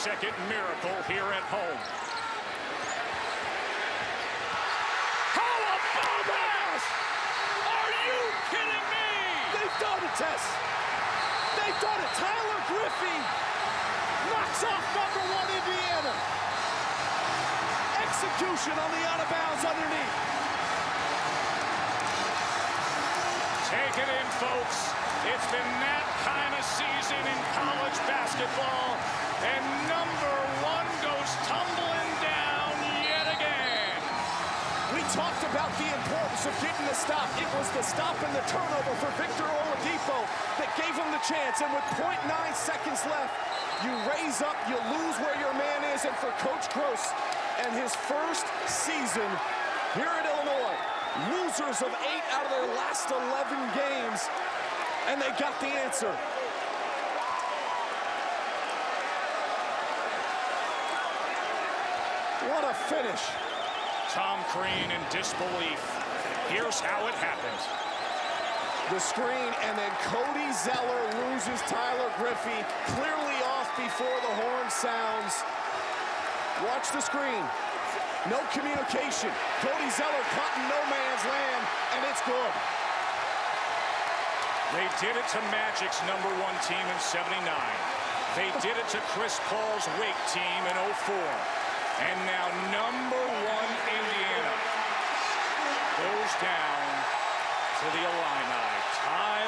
second miracle here at home. How about that? Are you kidding me? They've done it, Tess. They've done it. Tyler Griffey knocks off number one Indiana. Execution on the out of bounds underneath. Take it in, folks. It's been that kind of season in college basketball, and number one goes tumbling down yet again. We talked about the importance of getting the stop. It was the stop and the turnover for Victor Oladipo that gave him the chance. And with 0.9 seconds left, you raise up, you lose where your man is. And for Coach Groce and his first season here at Illinois, losers of eight out of their last 11 games, and they got the answer. What a finish. Tom Crean in disbelief. Here's how it happens. The screen, and then Cody Zeller loses Tyler Griffey, clearly off before the horn sounds. Watch the screen. No communication. Cody Zeller caught in no man's land, and it's good. They did it to Magic's number one team in 79. They did it to Chris Paul's Wake team in 04. And now number one Indiana goes down to the Illini. Tyler